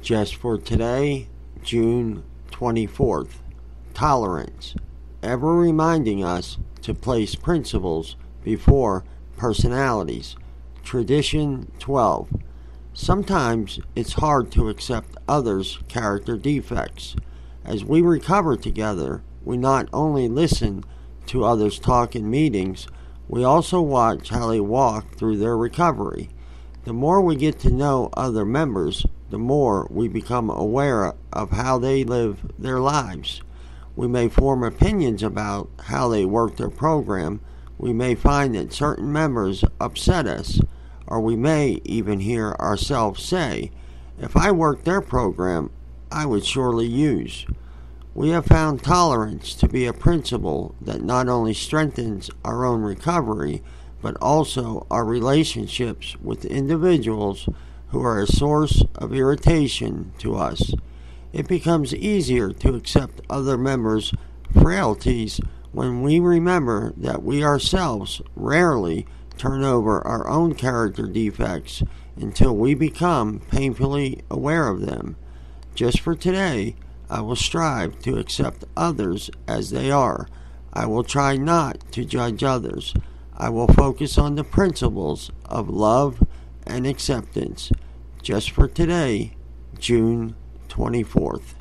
Just for today, June 24th. Tolerance. Ever reminding us to place principles before personalities. Tradition 12. Sometimes it's hard to accept others' character defects. As we recover together, we not only listen to others talk in meetings, we also watch how they walk through their recovery. The more we get to know other members, the more we become aware of how they live their lives. We may form opinions about how they work their program. We may find that certain members upset us, or we may even hear ourselves say, If I worked their program, I would surely use. We have found tolerance to be a principle that not only strengthens our own recovery, but also our relationships with individuals who are a source of irritation to us. It becomes easier to accept other members' frailties when we remember that we ourselves rarely turn over our own character defects until we become painfully aware of them. Just for today, I will strive to accept others as they are. I will try not to judge others. I will focus on the principles of love and acceptance. Just for today, June 24th.